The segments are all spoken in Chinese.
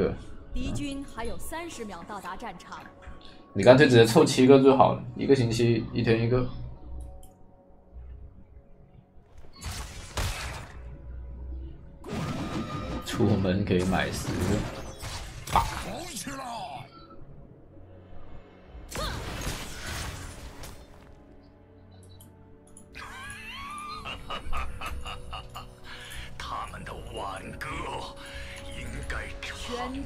对，敌军还有三十秒到达战场，你干脆直接凑七个就好了，一个星期一天一个。出门可以买十个，啪！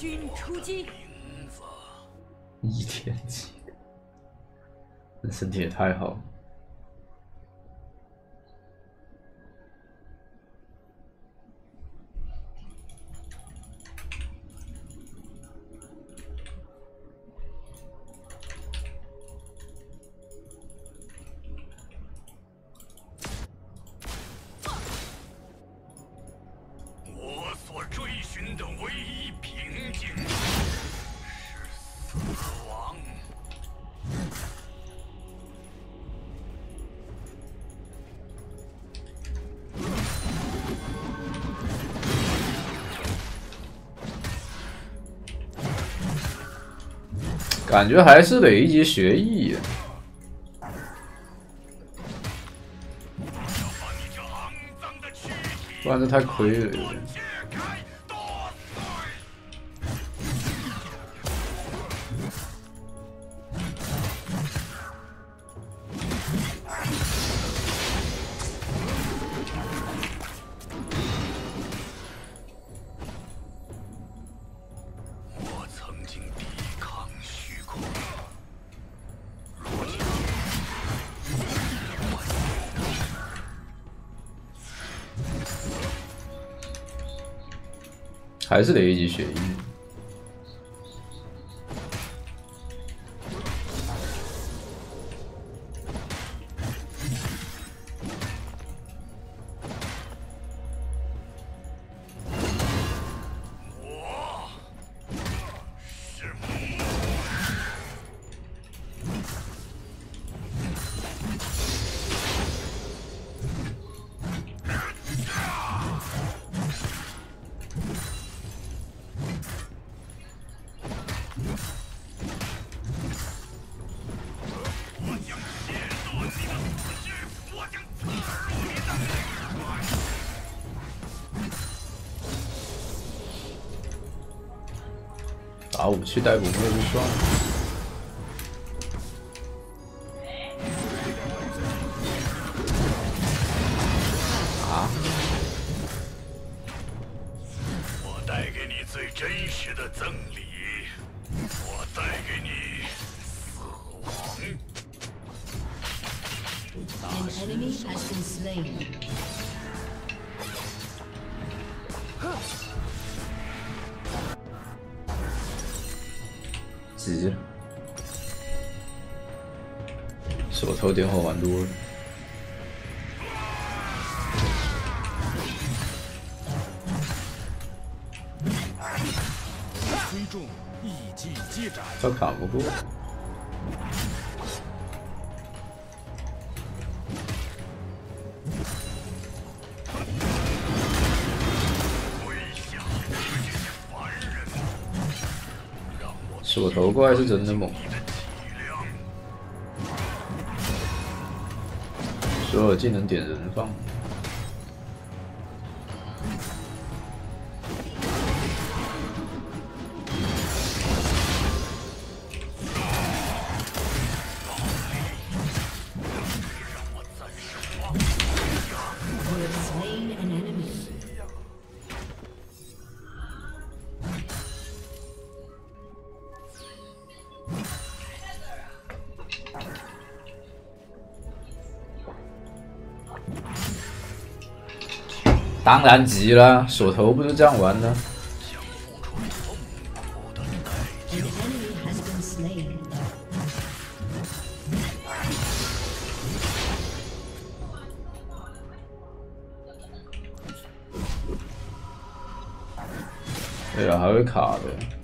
军出击！一天几个，身体也太好了。感觉还是得一级学艺，呀不然这太亏了有点。还是得一级学艺。打武器逮捕没有就头点火玩多了。推重，一击接斩。他砍不过，跪下，这些凡人，让我手头怪是真的猛，所有技能点人放。当然急了，锁头不就这样玩的？对呀，还会卡的。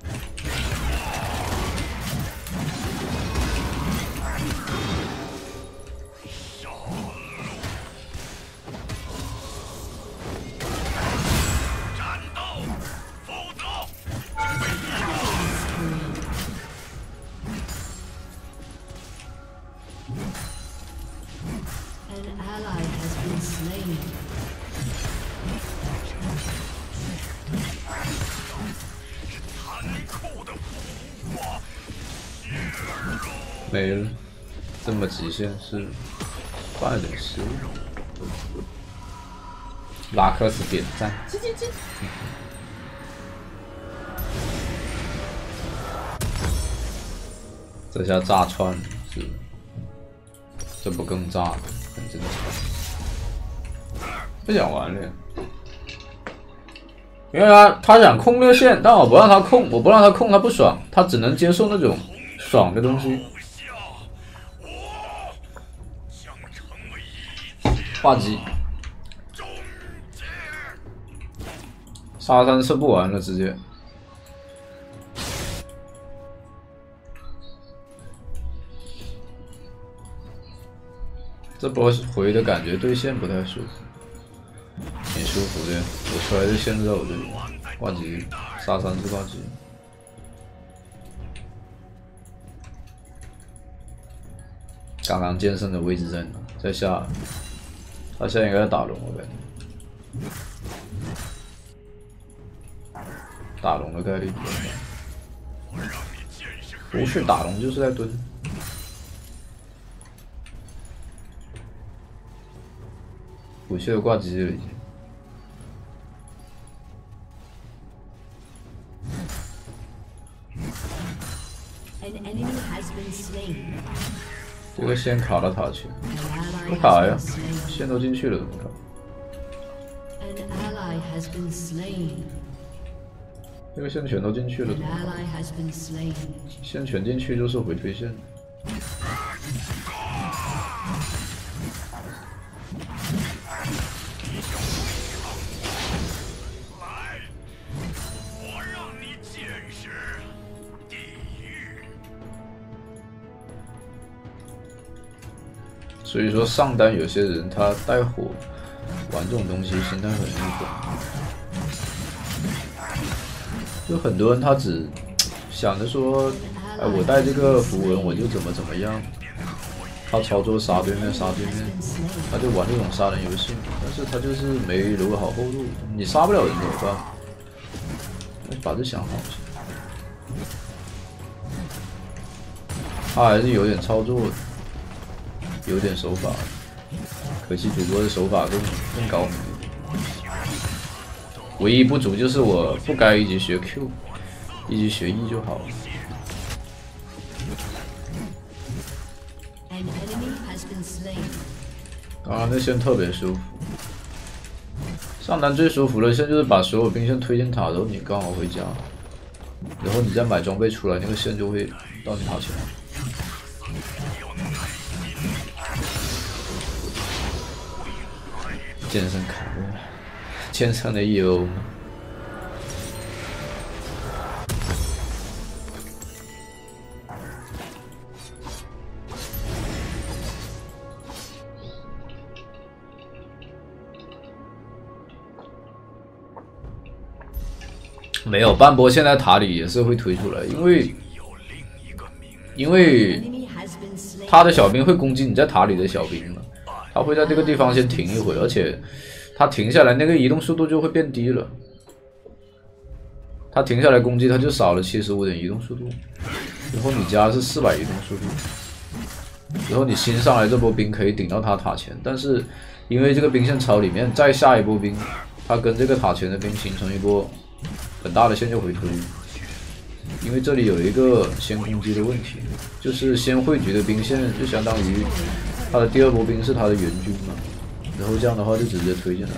没了，这么极限是犯了点失误。拉克斯点赞，这下炸穿是，这不更炸了，很正常。不想玩了，因为他他想控略线，但我不让他控，我不让他控，他不爽，他只能接受那种爽的东西。挂机，沙山吃不完了，直接。这波回的感觉对线不太舒服，挺舒服的。我出来的线在我这里，挂机，杀三次挂机。刚刚剑圣的位置在哪？在下，他现在应该在打龙，我感觉。打龙的概率。不是打龙就是在蹲。武器都挂机了已经。这个线卡到塔去不卡呀，线都进去了，怎么搞？这个线全都进去了，怎么？线全进去就是回推线。所以说上单有些人他带火玩这种东西心态很那个，就很多人他只想着说，哎我带这个符文我就怎么怎么样，他操作杀对面杀对面，他就玩这种杀人游戏，但是他就是没留好后路，你杀不了人怎么办？把这想好，他还是有点操作的。有点手法，可惜主播的手法更更高明一点。唯一不足就是我不该一直学 Q，一直学 E 就好了。An enemy has been slain. 刚刚那线特别舒服，上单最舒服的线就是把所有兵线推进塔，然后你刚好回家，然后你再买装备出来，那个线就会到你塔前。剑圣卡位，剑圣的 EO 吗？没有半波，现在塔里也是会推出来，因为因为.他的小兵会攻击你在塔里的小兵嘛，他会在这个地方先停一会儿，而且他停下来那个移动速度就会变低了。他停下来攻击，他就少了七十五点移动速度，然后你加的是四百移动速度，然后你新上来这波兵可以顶到他塔前，但是因为这个兵线槽里面再下一波兵，他跟这个塔前的兵形成一波很大的线就回推，因为这里有一个先攻击的问题，就是先汇聚的兵线就相当于他的第二波兵是他的援军嘛，然后这样的话就直接推进来，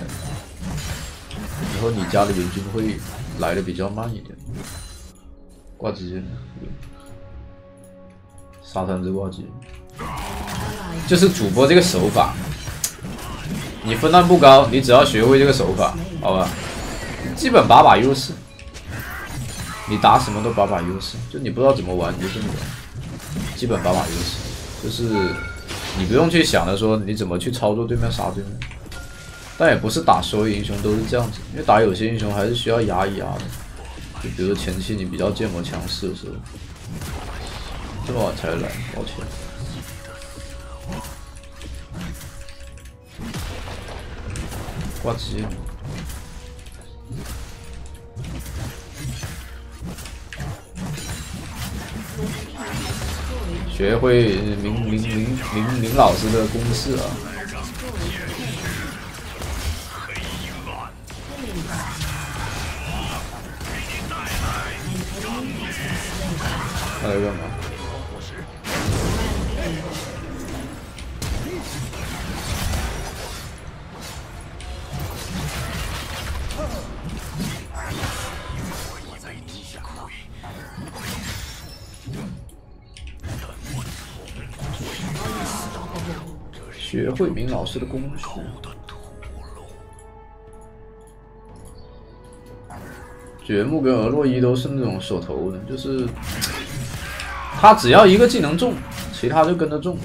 然后你家的援军会来的比较慢一点，挂机，沙滩之挂机，就是主播这个手法，你分段不高，你只要学会这个手法，好吧，基本把把优势。你打什么都把把优势，就你不知道怎么玩你就这么玩，基本把把优势，就是你不用去想着说你怎么去操作对面杀对面，但也不是打所有英雄都是这样子，因为打有些英雄还是需要压一压的，就比如前期你比较建模强势的时候，这么晚才来，抱歉。挂机。学会明明明明明老师的公式啊！他在干嘛？学慧明老师的公式。掘墓跟俄洛伊都是那种手头的，就是他只要一个技能中，其他就跟着中。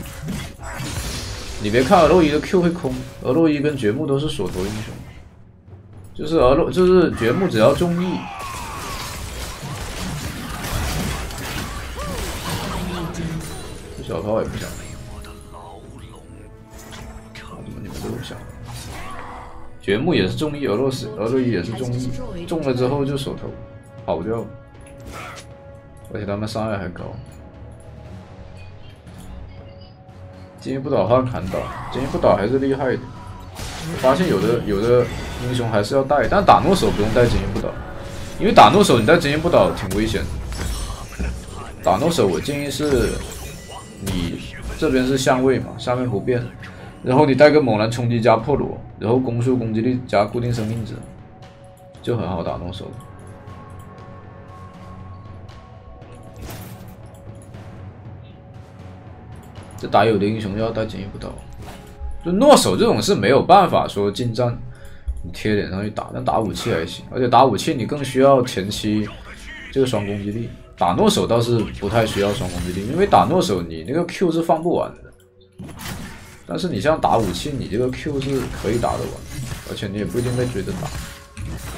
你别看俄洛伊的 Q 会空，俄洛伊跟掘墓都是锁头英雄，就是俄洛就是掘墓只要中 E，这小炮也不想。掘墓也是中 E，俄罗斯俄罗伊也是中 E，中了之后就手头跑掉，而且他们伤害还高。精英不倒换砍倒，精英不倒还是厉害的。我发现有的有的英雄还是要带，但打诺手不用带精英不倒，因为打诺手你带精英不倒挺危险的。打诺手我建议是，你这边是相位嘛，下面不变，然后你带个猛男冲击加破罗，然后攻速攻击力加固定生命值，就很好打诺手。这打有的英雄要带精英不倒，就诺手这种是没有办法说近战你贴脸上去打，但打武器还行，而且打武器你更需要前期这个双攻击力。打诺手倒是不太需要双攻击力，因为打诺手你那个 Q 是放不完的。但是你像打武器，你这个 Q 是可以打得完，而且你也不一定被追着打。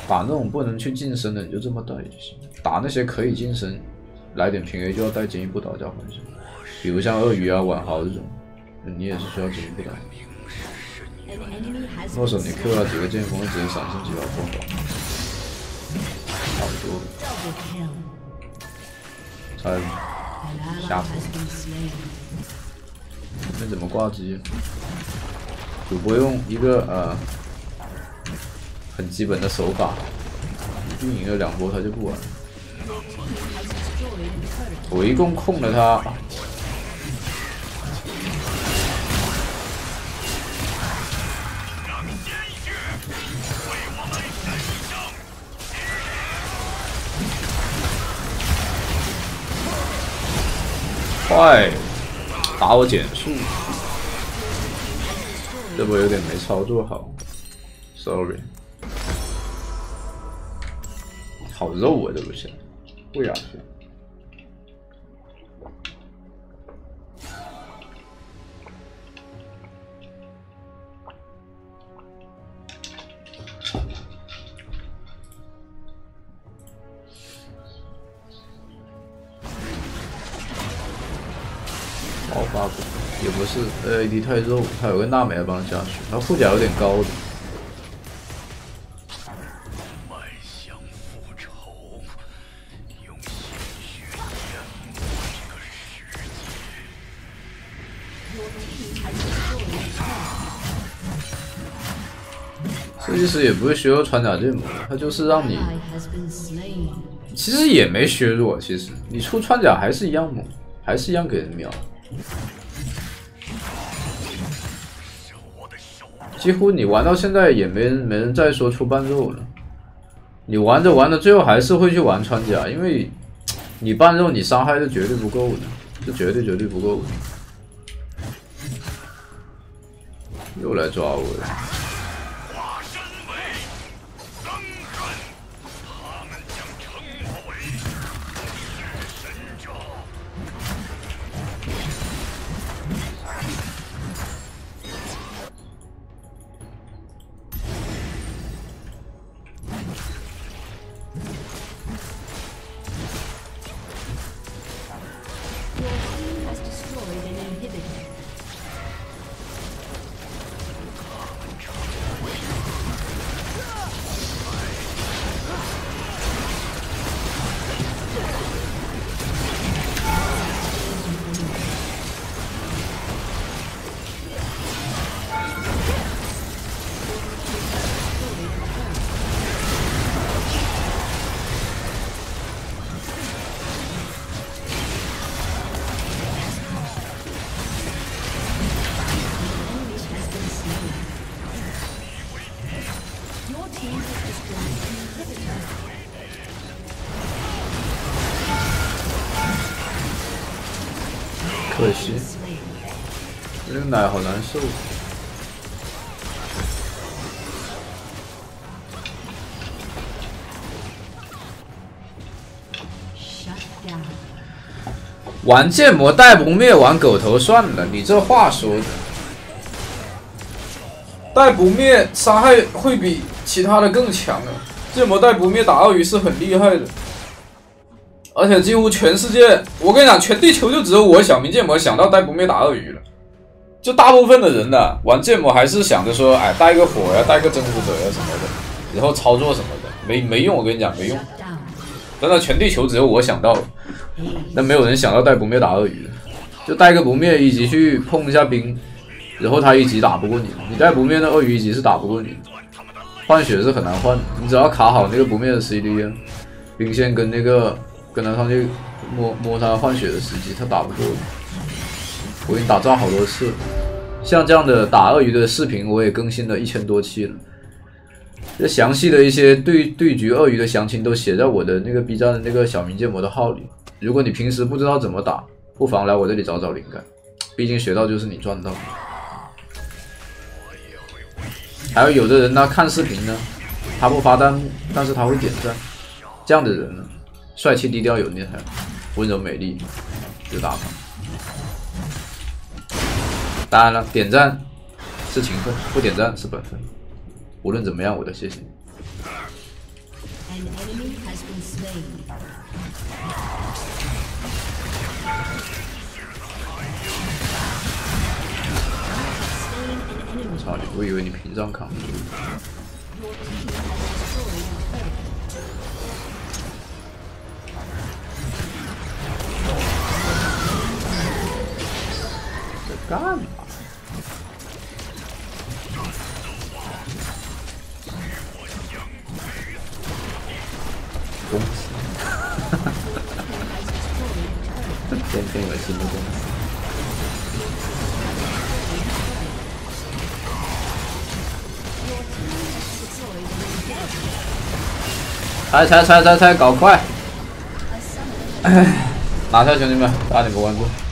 打那种不能去近身的，你就这么带就行。打那些可以近身，来点平 A 就要带精英不倒加环形。比如像鳄鱼啊、婉豪这种，你也是需要精英不倒。诺手你 Q 了几个剑锋，直接闪现几条破防，差不多。才下播。那怎么挂机？主播用一个呃很基本的手法，运营了两波他就不玩。我一共控了他。快！打我减速，这波有点没操作好，sorry。好肉啊，这不行，不雅去。爆发果也不是，AD 太肉，他有个娜美来帮他加血，他护甲有点高的。复仇，用鲜血这个世界。设计师也不会削弱穿甲剑嘛，他就是让你，其实也没削弱，其实你出穿甲还是一样猛，还是一样给人秒。几乎你玩到现在也没人没人再说出半肉了，你玩着玩着最后还是会去玩穿甲，因为你半肉你伤害是绝对不够的，是绝对绝对不够的。又来抓我了。可惜，这个奶好难受。玩剑魔带不灭，玩狗头算了。你这话说的，带不灭伤害会比其他的更强啊！剑魔带不灭打鳄鱼是很厉害的，而且几乎全世界，我跟你讲，全地球就只有我小明剑魔想到带不灭打鳄鱼了。就大部分的人呢，玩剑魔还是想着说，哎，带个火呀，带个征服者呀什么的，然后操作什么的，没没用，我跟你讲没用。真的，全地球只有我想到了。那没有人想到带不灭打鳄鱼的，就带个不灭一级去碰一下冰，然后他一级打不过你，你带不灭那鳄鱼一级是打不过你的，换血是很难换的，你只要卡好那个不灭的 CD，啊兵线跟那个跟他上去摸摸他换血的时机，他打不过你。我给你打炸好多次了，像这样的打鳄鱼的视频我也更新了一千多期了。这详细的一些对对局鳄鱼的详情都写在我的那个 B 站的那个小明剑魔的号里。如果你平时不知道怎么打，不妨来我这里找找灵感，毕竟学到就是你赚到。还有有的人呢，看视频呢，他不发弹幕，但是他会点赞，这样的人呢，帅气低调有内涵，温柔美丽有大方。当然了，点赞是情分，不点赞是本分。无论怎么样，我都谢谢你。Slain. 操你！我以为你屏障扛不住。干嘛？公司，天天恶心的公司。猜猜猜猜猜，搞快！哎，拿下兄弟们，大家点个关注。